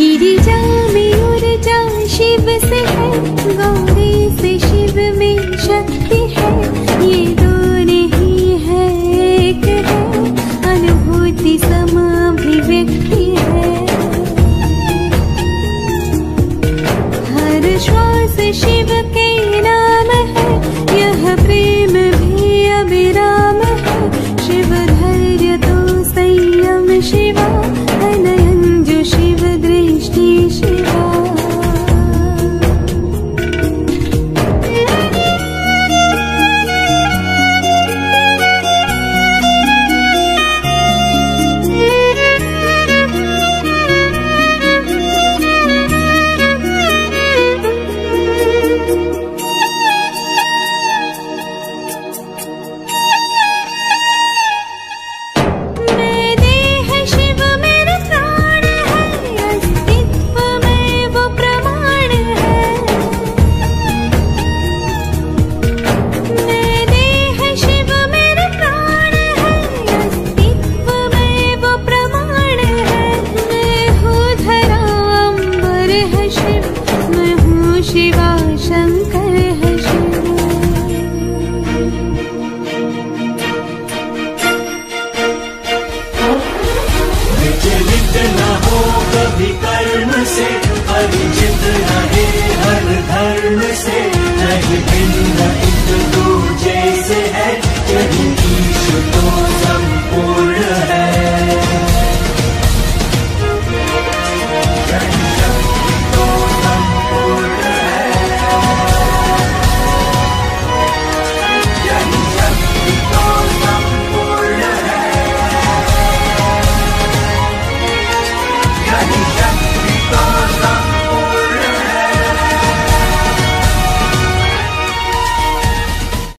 गिरिजा शिव से है गौरी से शिव में शक्ति है। ये दो नहीं है एक है अनुभूति समाभिव्यक्ति है। हर श्वास शिव के विचलित न हो कभी कर्म से परिचित रहे हर धर्म से।